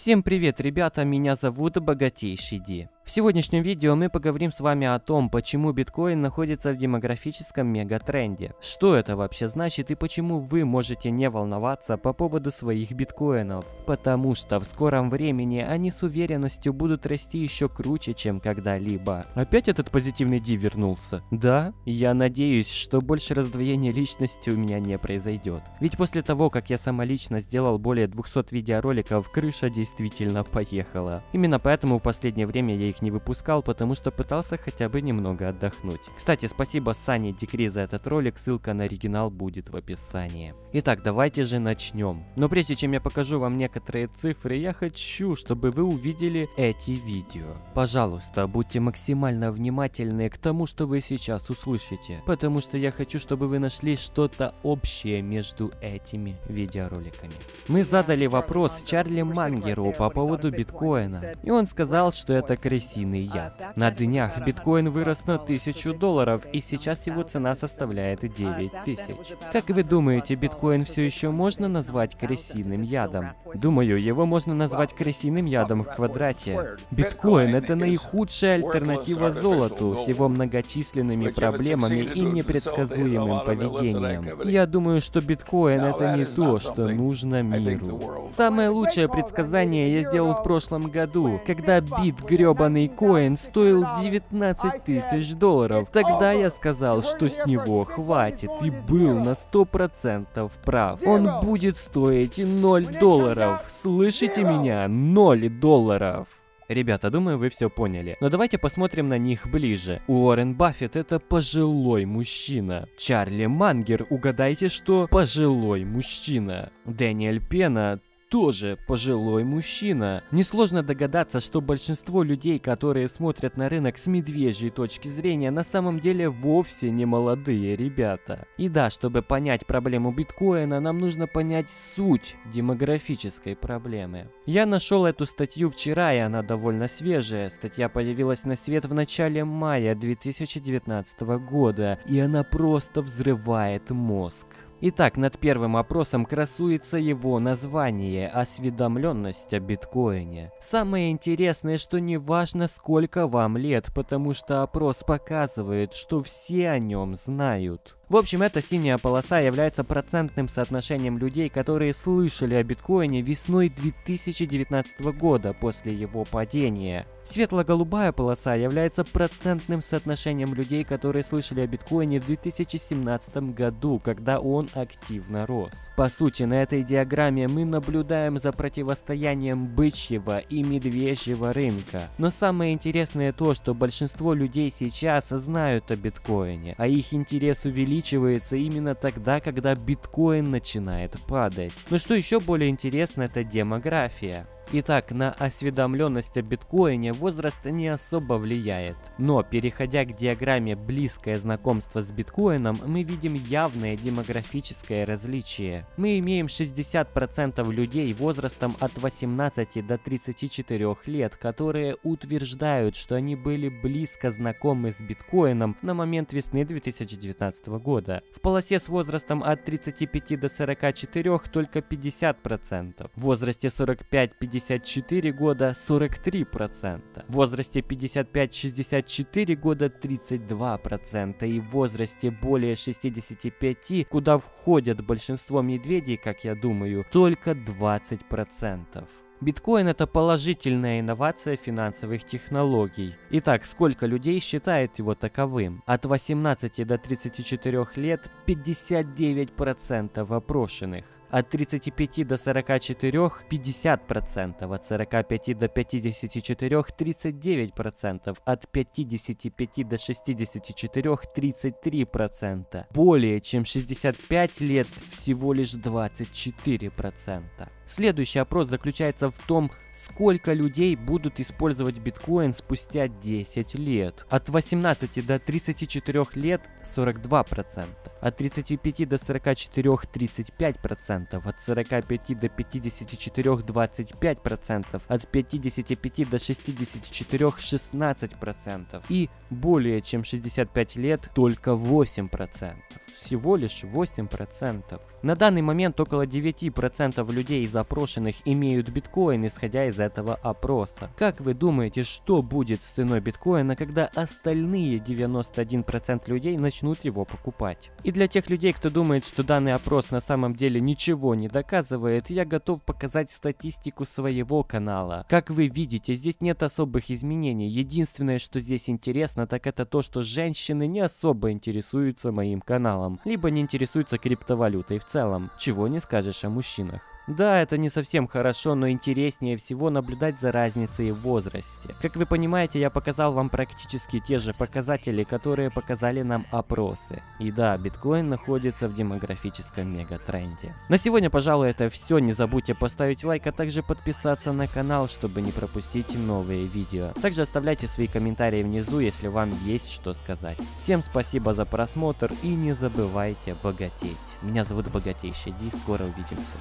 Всем привет, ребята, меня зовут Богатейший Ди. В сегодняшнем видео мы поговорим с вами о том, почему биткоин находится в демографическом мегатренде, что это вообще значит и почему вы можете не волноваться по поводу своих биткоинов. Потому что в скором времени они с уверенностью будут расти еще круче, чем когда-либо. Опять этот позитивный Ди вернулся? Да, я надеюсь, что больше раздвоения личности у меня не произойдет. Ведь после того, как я самолично сделал более 200 видеороликов, крыша действительно поехала. Именно поэтому в последнее время я их не выпускал, потому что пытался хотя бы немного отдохнуть. Кстати, спасибо Сане Дикри за этот ролик, ссылка на оригинал будет в описании. Итак, давайте же начнем. Но прежде чем я покажу вам некоторые цифры, я хочу, чтобы вы увидели эти видео. Пожалуйста, будьте максимально внимательны к тому, что вы сейчас услышите, потому что я хочу, чтобы вы нашли что-то общее между этими видеороликами. Мы задали вопрос Чарли Мангеру по поводу биткоина, и он сказал, что это красиво крысиный яд. На днях биткоин вырос на 1000 долларов, и сейчас его цена составляет 9 тысяч. Как вы думаете, биткоин все еще можно назвать крысиным ядом? Думаю, его можно назвать крысиным ядом в квадрате. Биткоин — это наихудшая альтернатива золоту с его многочисленными проблемами и непредсказуемым поведением. Я думаю, что биткоин — это не то, что нужно миру. Самое лучшее предсказание я сделал в прошлом году, когда бит гребаный Данный коин стоил 19 тысяч долларов. Тогда я сказал, что с него хватит и был на 100% прав. Он будет стоить 0 долларов. Слышите меня? 0 долларов. Ребята, думаю, вы все поняли. Но давайте посмотрим на них ближе. Уоррен Баффет это пожилой мужчина. Чарли Мангер, угадайте, что пожилой мужчина. Дэниэль Пена тоже пожилой мужчина. Несложно догадаться, что большинство людей, которые смотрят на рынок с медвежьей точки зрения, на самом деле вовсе не молодые ребята. И да, чтобы понять проблему биткоина, нам нужно понять суть демографической проблемы. Я нашел эту статью вчера, и она довольно свежая. Статья появилась на свет в начале мая 2019 года, и она просто взрывает мозг. Итак, над первым опросом красуется его название «Осведомленность о биткоине». Самое интересное, что не важно сколько вам лет, потому что опрос показывает, что все о нем знают. В общем, эта синяя полоса является процентным соотношением людей, которые слышали о биткоине весной 2019 года после его падения. Светло-голубая полоса является процентным соотношением людей, которые слышали о биткоине в 2017 году, когда он активно рос. По сути, на этой диаграмме мы наблюдаем за противостоянием бычьего и медвежьего рынка. Но самое интересное то, что большинство людей сейчас знают о биткоине, а их интерес увеличивается увеличивается именно тогда, когда биткоин начинает падать. Но что еще более интересно, это демография. Итак, на осведомленность о биткоине возраст не особо влияет. Но, переходя к диаграмме «близкое знакомство с биткоином», мы видим явное демографическое различие. Мы имеем 60% людей возрастом от 18 до 34 лет, которые утверждают, что они были близко знакомы с биткоином на момент весны 2019 года. В полосе с возрастом от 35 до 44 только 50%. В возрасте 45-50 54 года 43%, в возрасте 55-64 года 32% и в возрасте более 65, куда входят большинство медведей, как я думаю, только 20%. Биткоин это положительная инновация финансовых технологий. Итак, сколько людей считает его таковым? От 18 до 34 лет 59% опрошенных от 35 до 44 50%, от 45 до 54 39%, от 55 до 64 33%. Более чем 65 лет всего лишь 24%. Следующий опрос заключается в том, сколько людей будут использовать биткоин спустя 10 лет. От 18 до 34 лет 42%, от 35 до 44 35%, от 45 до 54 25%, от 55 до 64 16% и более чем 65 лет только 8%. Всего лишь 8%. На данный момент около 9% людей из запрошенных имеют биткоин, исходя из этого опроса. Как вы думаете, что будет с ценой биткоина, когда остальные 91% людей начнут его покупать? И для тех людей, кто думает, что данный опрос на самом деле ничего не доказывает, я готов показать статистику своего канала. Как вы видите, здесь нет особых изменений. Единственное, что здесь интересно, так это то, что женщины не особо интересуются моим каналом, либо не интересуются криптовалютой в целом. Чего не скажешь о мужчинах. Да, это не совсем хорошо, но интереснее всего наблюдать за разницей в возрасте. Как вы понимаете, я показал вам практически те же показатели, которые показали нам опросы. И да, биткоин находится в демографическом мегатренде. На сегодня, пожалуй, это все. Не забудьте поставить лайк, а также подписаться на канал, чтобы не пропустить новые видео. Также оставляйте свои комментарии внизу, если вам есть что сказать. Всем спасибо за просмотр и не забывайте богатеть. Меня зовут Богатейший Ди, скоро увидимся.